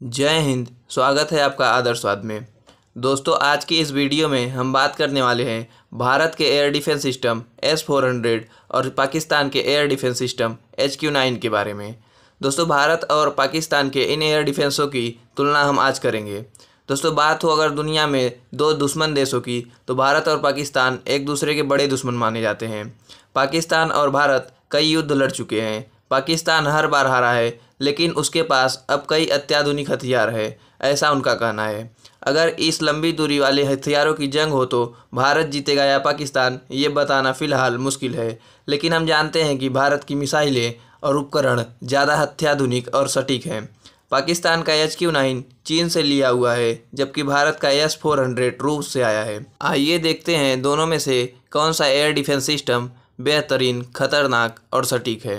जय हिंद, स्वागत है आपका आदर्शवाद में। दोस्तों, आज की इस वीडियो में हम बात करने वाले हैं भारत के air defence system S four hundred और पाकिस्तान के air defence system H Q nine के बारे में। दोस्तों, भारत और पाकिस्तान के इन एयर डिफेंसों की तुलना हम आज करेंगे। दोस्तों, बात हो अगर दुनिया में दो दुश्मन देशों की तो भारत और पाकिस्तान एक दूसरे के बड़े दुश्मन माने जाते हैं। पाकिस्तान और भारत कई युद्ध लड़ चुके हैं। पाकिस्तान हर बार हारा है लेकिन उसके पास अब कई अत्याधुनिक हथियार है, ऐसा उनका कहना है। अगर इस लंबी दूरी वाले हथियारों की जंग हो तो भारत जीतेगा या पाकिस्तान, ये बताना फ़िलहाल मुश्किल है। लेकिन हम जानते हैं कि भारत की मिसाइलें और उपकरण ज़्यादा अत्याधुनिक और सटीक हैं। पाकिस्तान का एच क्यू नाइन चीन से लिया हुआ है, जबकि भारत का एस फोर हंड्रेड रूस से आया है। आइए देखते हैं दोनों में से कौन सा एयर डिफेंस सिस्टम बेहतरीन, खतरनाक और सटीक है।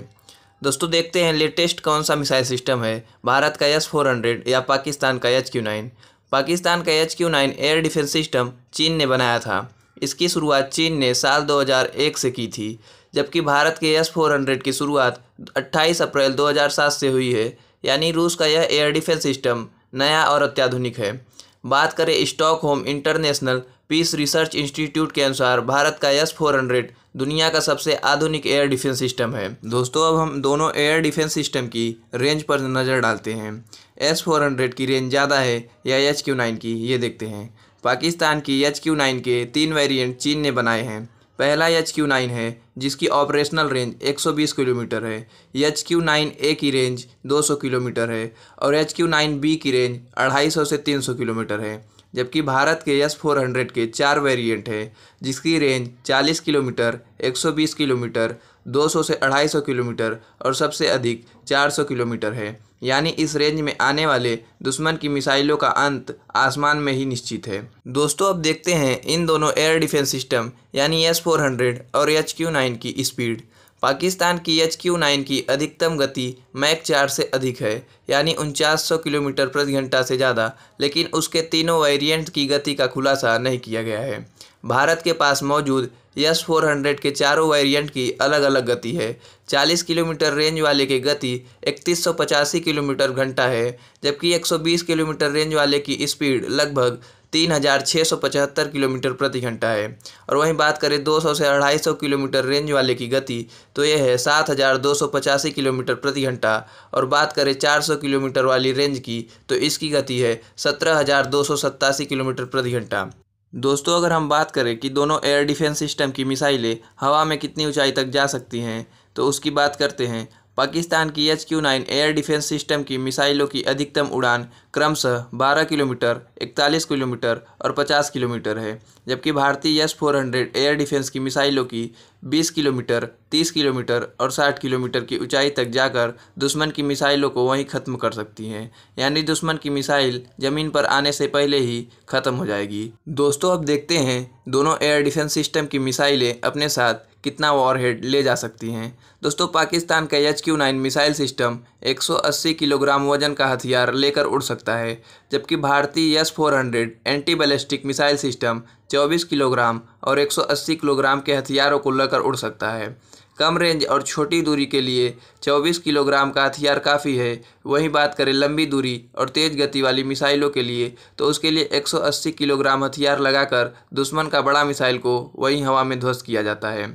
दोस्तों, देखते हैं लेटेस्ट कौन सा मिसाइल सिस्टम है। भारत का एस फोर हंड्रेड या पाकिस्तान का एच क्यू नाइन पाकिस्तान का H Q nine air defence system चीन ने बनाया था। इसकी शुरुआत चीन ने साल 2001 से की थी, जबकि भारत के एस फोर हंड्रेड की शुरुआत 28 अप्रैल 2007 से हुई है। यानी रूस का यह एयर डिफेंस सिस्टम नया और अत्याधुनिक है। बात करें Stockholm international peace research institute के अनुसार भारत का एस फोर हंड्रेड दुनिया का सबसे आधुनिक एयर डिफेंस सिस्टम है। दोस्तों, अब हम दोनों एयर डिफेंस सिस्टम की रेंज पर नज़र डालते हैं। एस फोर हंड्रेड की रेंज ज़्यादा है या एच क्यू नाइन की? ये देखते हैं। पाकिस्तान की एच क्यू नाइन के तीन वेरिएंट चीन ने बनाए हैं। पहला एच क्यू नाइन है, जिसकी ऑपरेशनल रेंज 120 किलोमीटर है। एच क्यू नाइन ए की रेंज 200 किलोमीटर है और एच क्यू नाइन बी की रेंज 250 से 300 किलोमीटर है, जबकि भारत के एस फोर हंड्रेड के चार वेरिएंट हैं, जिसकी रेंज 40 किलोमीटर 120 किलोमीटर 200 से 250 किलोमीटर और सबसे अधिक 400 किलोमीटर है। यानी इस रेंज में आने वाले दुश्मन की मिसाइलों का अंत आसमान में ही निश्चित है। दोस्तों, अब देखते हैं इन दोनों एयर डिफेंस सिस्टम यानी एस फोर हंड्रेड और एच क्यू नाइन की स्पीड पाकिस्तान की एच क्यू नाइन की अधिकतम गति मैक चार से अधिक है, यानी उनचास सौ किलोमीटर प्रति घंटा से ज़्यादा, लेकिन उसके तीनों वेरिएंट की गति का खुलासा नहीं किया गया है। भारत के पास मौजूद यस फोर हंड्रेड के चारों वेरिएंट की अलग अलग गति है। 40 किलोमीटर रेंज वाले की गति इकतीस किलोमीटर घंटा है, जबकि 120 किलोमीटर रेंज वाले की स्पीड लगभग तीन हज़ार छः सौ पचहत्तर किलोमीटर प्रति घंटा है। और वहीं बात करें 200 से अढ़ाई सौ किलोमीटर रेंज वाले की गति तो यह है सात हज़ार दो सौ पचासी किलोमीटर प्रति घंटा। और बात करें 400 किलोमीटर वाली रेंज की तो इसकी गति है सत्रह हज़ार दो सौ सत्तासी किलोमीटर प्रति घंटा। दोस्तों, अगर हम बात करें कि दोनों एयर डिफेंस सिस्टम की मिसाइलें हवा में कितनी ऊंचाई तक जा सकती हैं तो उसकी बात करते हैं पाकिस्तान की H Q nine air defence system की मिसाइलों की अधिकतम उड़ान क्रमशः 12 किलोमीटर 41 किलोमीटर और 50 किलोमीटर है, जबकि भारतीय S four hundred air defence की मिसाइलों की 20 किलोमीटर 30 किलोमीटर और 60 किलोमीटर की ऊंचाई तक जाकर दुश्मन की मिसाइलों को वहीं ख़त्म कर सकती हैं। यानी दुश्मन की मिसाइल ज़मीन पर आने से पहले ही ख़त्म हो जाएगी। दोस्तों, अब देखते हैं दोनों एयर डिफेंस सिस्टम की मिसाइलें अपने साथ कितना वॉरहेड ले जा सकती हैं। दोस्तों, पाकिस्तान का H Q nine missile system 180 kilogram वज़न का हथियार लेकर उड़ सकता है, जबकि भारतीय S four hundred anti ballistic missile system 24 kilogram और 180 किलोग्राम के हथियारों को लेकर उड़ सकता है। कम रेंज और छोटी दूरी के लिए 24 किलोग्राम का हथियार काफ़ी है। वहीं बात करें लंबी दूरी और तेज़ गति वाली मिसाइलों के लिए तो उसके लिए 180 किलोग्राम हथियार लगाकर दुश्मन का बड़ा मिसाइल को वहीं हवा में ध्वस्त किया जाता है।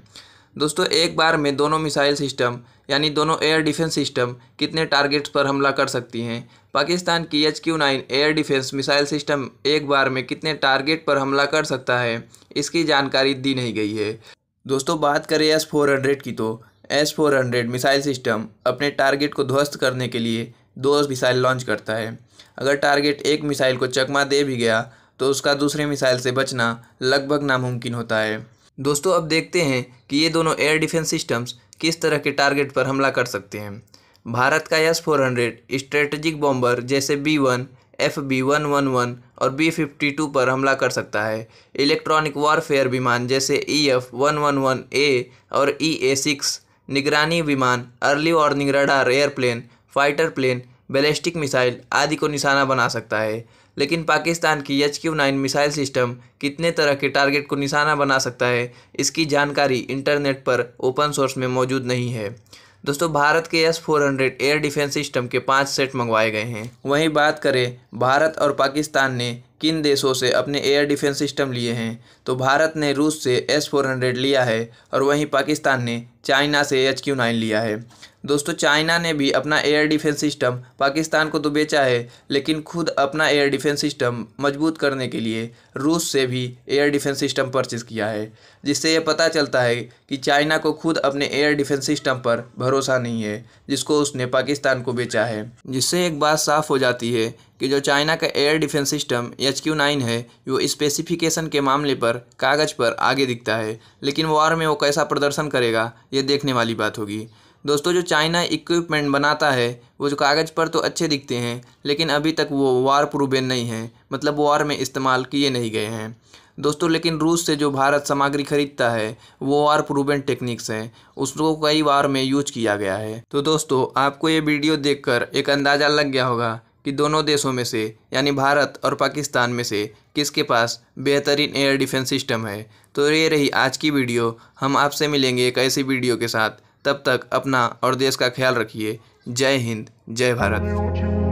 दोस्तों, एक बार में दोनों मिसाइल सिस्टम यानी दोनों एयर डिफेंस सिस्टम कितने टारगेट्स पर हमला कर सकती हैं? पाकिस्तान की H Q nine air defence missile system एक बार में कितने टारगेट पर हमला कर सकता है? इसकी जानकारी दी नहीं गई है। दोस्तों, बात करें एस फोर हंड्रेड की तो। S four hundred missile system अपने टारगेट को ध्वस्त करने के लिए दो मिसाइल लॉन्च करता है। अगर टारगेट एक मिसाइल को चकमा दे भी गया तो उसका दूसरे मिसाइल से बचना लगभग नामुमकिन होता है। दोस्तों, अब देखते हैं कि ये दोनों एयर डिफेंस सिस्टम्स किस तरह के टारगेट पर हमला कर सकते हैं। भारत का S four hundred strategic bomber जैसे B one F B one one one और बी फिफ्टी टू पर हमला कर सकता है। इलेक्ट्रॉनिक वॉरफेयर विमान जैसे E F one one one A और ई ए सिक्स निगरानी विमान early warning radar airplane fighter plane ballistic missile आदि को निशाना बना सकता है। लेकिन पाकिस्तान की H Q nine missile system कितने तरह के टारगेट को निशाना बना सकता है, इसकी जानकारी इंटरनेट पर ओपन सोर्स में मौजूद नहीं है। दोस्तों, भारत के S four hundred air defence system के पाँच सेट मंगवाए गए हैं। वहीं बात करें, भारत और पाकिस्तान ने किन देशों से अपने एयर डिफेंस सिस्टम लिए हैं? तो भारत ने रूस से एस फोर हंड्रेड लिया है और वहीं पाकिस्तान ने चाइना से एच क्यू नाइन लिया है। दोस्तों, चाइना ने भी अपना एयर डिफेंस सिस्टम पाकिस्तान को तो बेचा है, लेकिन खुद अपना एयर डिफेंस सिस्टम मज़बूत करने के लिए रूस से भी एयर डिफेंस सिस्टम परचेज़ किया है, जिससे यह पता चलता है कि चाइना को खुद अपने एयर डिफेंस सिस्टम पर भरोसा नहीं है, जिसको उसने पाकिस्तान को बेचा है। जिससे एक बात साफ़ हो जाती है कि जो चाइना का air defence system H Q nine है, वो स्पेसिफिकेशन के मामले पर, कागज़ पर आगे दिखता है। लेकिन वार में वो कैसा प्रदर्शन करेगा, ये देखने वाली बात होगी। दोस्तों, जो चाइना इक्विपमेंट बनाता है, वो जो कागज़ पर तो अच्छे दिखते हैं, लेकिन अभी तक वो वार प्रूवेन नहीं है। मतलब वार में इस्तेमाल किए नहीं गए हैं। दोस्तों, लेकिन रूस से जो भारत सामग्री खरीदता है, वो वार प्रूवेन टेक्निक्स हैं। उसको कई बार में यूज़ किया गया है। तो दोस्तों, आपको ये वीडियो देखकर एक अंदाज़ा लग गया होगा कि दोनों देशों में से, यानी भारत और पाकिस्तान में से, किसके पास बेहतरीन एयर डिफेंस सिस्टम है। तो ये रही आज की वीडियो। हम आपसे मिलेंगे एक ऐसी वीडियो के साथ। तब तक अपना और देश का ख्याल रखिए। जय हिंद, जय भारत।